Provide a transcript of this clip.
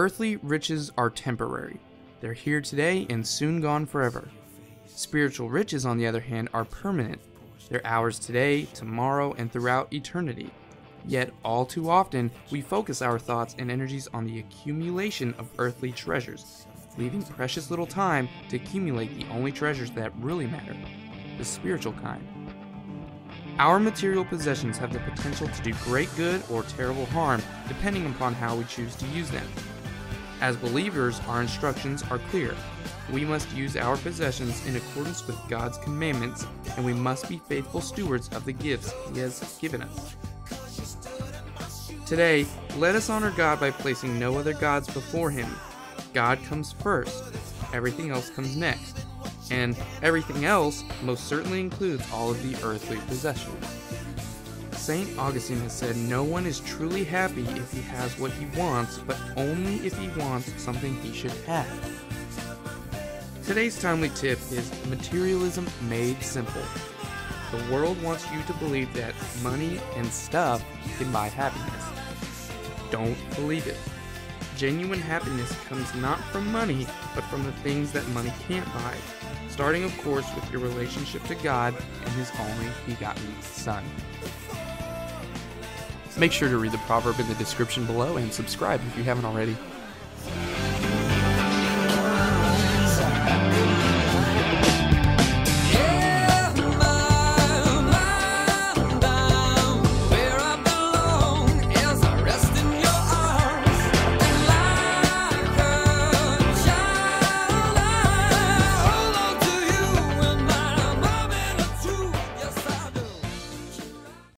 Earthly riches are temporary. They're here today and soon gone forever. Spiritual riches, on the other hand, are permanent. They're ours today, tomorrow, and throughout eternity. Yet, all too often, we focus our thoughts and energies on the accumulation of earthly treasures, leaving precious little time to accumulate the only treasures that really matter the spiritual kind. Our material possessions have the potential to do great good or terrible harm depending upon how we choose to use them. As believers, our instructions are clear. We must use our possessions in accordance with God's commandments, and we must be faithful stewards of the gifts He has given us. Today, let us honor God by placing no other gods before Him. God comes first, everything else comes next, and everything else most certainly includes all of the earthly possessions. St. Augustine has said no one is truly happy if he has what he wants, but only if he wants something he should have. Today's timely tip is materialism made simple. The world wants you to believe that money and stuff can buy happiness. Don't believe it. Genuine happiness comes not from money, but from the things that money can't buy, starting, of course, with your relationship to God and His only begotten Son. Make sure to read the proverb in the description below and subscribe if you haven't already.